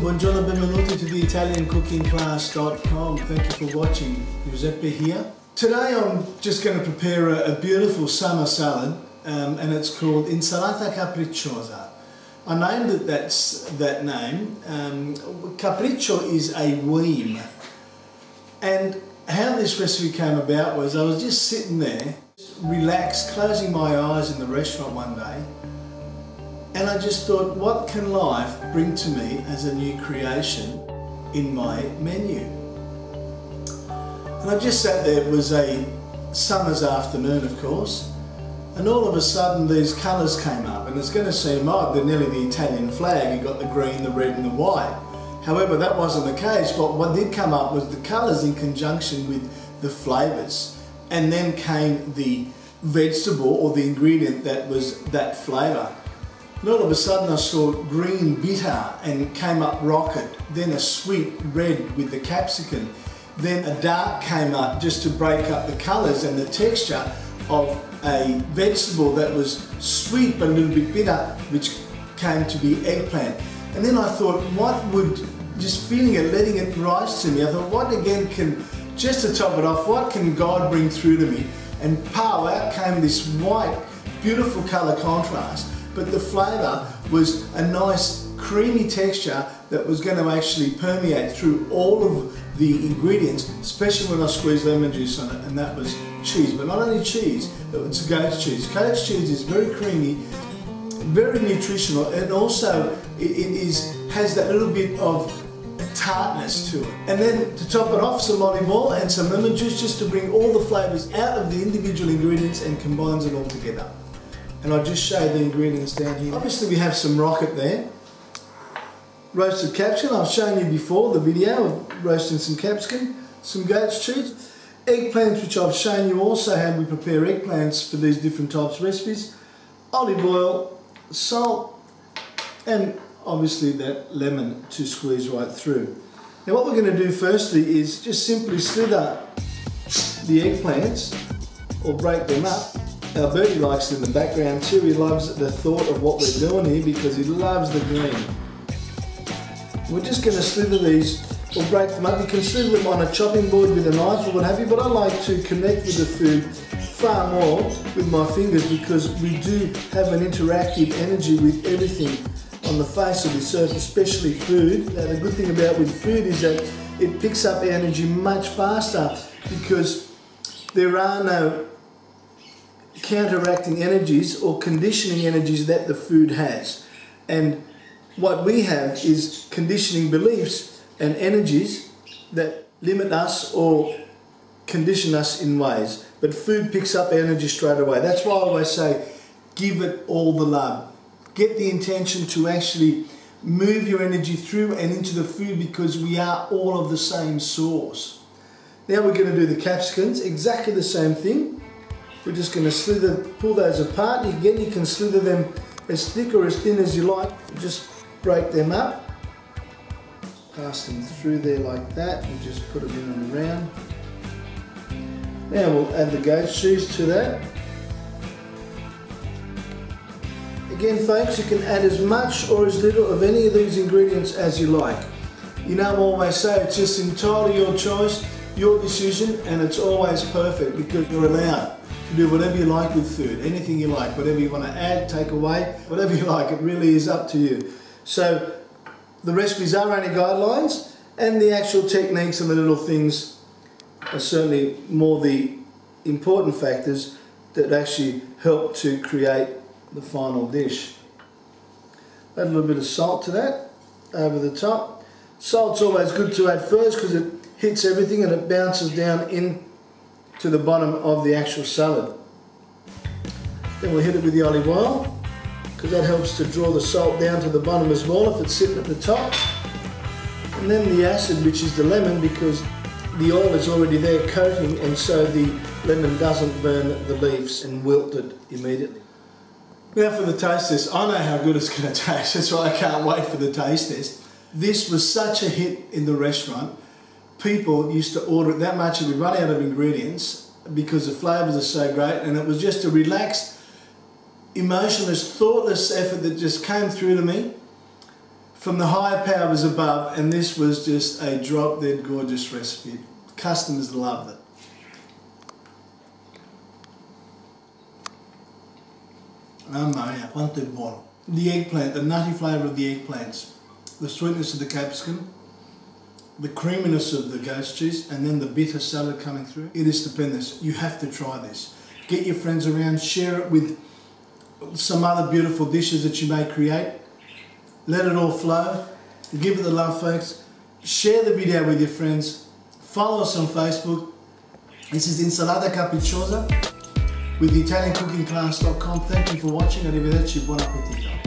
buongiorno, benvenuti to the ItalianCookingClass.com. Thank you for watching. Giuseppe here. Today I'm just going to prepare a, a beautiful summer salad um, and it's called Insalata Capricciosa. I named it that's, that name. Um, capriccio is a whim. And how this recipe came about was I was just sitting there, relaxed, closing my eyes in the restaurant one day and I just thought, what can life bring to me as a new creation in my menu? And I just sat there, it was a summer's afternoon, of course, and all of a sudden these colours came up, and it's going to seem odd, they're nearly the Italian flag, you've got the green, the red, and the white. However, that wasn't the case, but what did come up was the colours in conjunction with the flavours. And then came the vegetable or the ingredient that was that flavour. And all of a sudden I saw green bitter and came up rocket, then a sweet red with the capsicum, then a dark came up just to break up the colours and the texture of a vegetable that was sweet but a little bit bitter, which came to be eggplant. And then I thought, what would, just feeling it, letting it rise to me, I thought, what again can, just to top it off, what can God bring through to me? And pow, out came this white, beautiful colour contrast but the flavour was a nice creamy texture that was going to actually permeate through all of the ingredients, especially when I squeezed lemon juice on it, and that was cheese. But not only cheese, it's goat's cheese. Goat's cheese is very creamy, very nutritional, and also it, it is has that little bit of tartness to it. And then to top it off, some olive oil and some lemon juice just to bring all the flavours out of the individual ingredients and combines it all together and I'll just show you the ingredients down here. Obviously we have some rocket there. Roasted capsicum, I've shown you before the video of roasting some capsicum, some goat's cheese, eggplants which I've shown you also how we prepare eggplants for these different types of recipes, olive oil, salt and obviously that lemon to squeeze right through. Now what we're going to do firstly is just simply slither the eggplants or break them up now Bertie likes it in the background too. He loves the thought of what we're doing here because he loves the green. We're just going to slither these or break them up. You can slither them on a chopping board with a knife or what have you, but I like to connect with the food far more with my fingers because we do have an interactive energy with everything on the face of the surface, especially food. Now the good thing about with food is that it picks up energy much faster because there are no counteracting energies or conditioning energies that the food has. And what we have is conditioning beliefs and energies that limit us or condition us in ways. But food picks up energy straight away. That's why I always say, give it all the love. Get the intention to actually move your energy through and into the food because we are all of the same source. Now we're going to do the capsicums, exactly the same thing. We're just going to slither, pull those apart. Again, you can slither them as thick or as thin as you like. Just break them up. Pass them through there like that and just put them in and around. Now we'll add the goat cheese to that. Again folks, you can add as much or as little of any of these ingredients as you like. You know I always say it's just entirely your choice, your decision, and it's always perfect because you're allowed to do whatever you like with food, anything you like, whatever you want to add, take away, whatever you like, it really is up to you. So the recipes are only guidelines and the actual techniques and the little things are certainly more the important factors that actually help to create the final dish. Add a little bit of salt to that over the top. Salt's always good to add first because it hits everything and it bounces down in to the bottom of the actual salad. Then we'll hit it with the olive oil because that helps to draw the salt down to the bottom as well if it's sitting at the top. And then the acid which is the lemon because the oil is already there coating and so the lemon doesn't burn the leaves and wilt it immediately. Now for the taste test, I know how good it's going to taste, that's why I can't wait for the taste test. This was such a hit in the restaurant people used to order it that much and we'd run out of ingredients because the flavours are so great and it was just a relaxed, emotionless, thoughtless effort that just came through to me. from the higher powers above, and this was just a drop dead gorgeous recipe. Customers loved it. Mamma mia, quanto è buono. The eggplant, the nutty flavour of the eggplants, the sweetness of the capsicum, the creaminess of the goat's cheese, and then the bitter salad coming through. It is stupendous. You have to try this. Get your friends around, share it with some other beautiful dishes that you may create. Let it all flow. Give it the love, folks. Share the video with your friends. Follow us on Facebook. This is Insalata Capricciosa with ItalianCookingClass.com. Thank you for watching. Arrivederci. Buon appetito.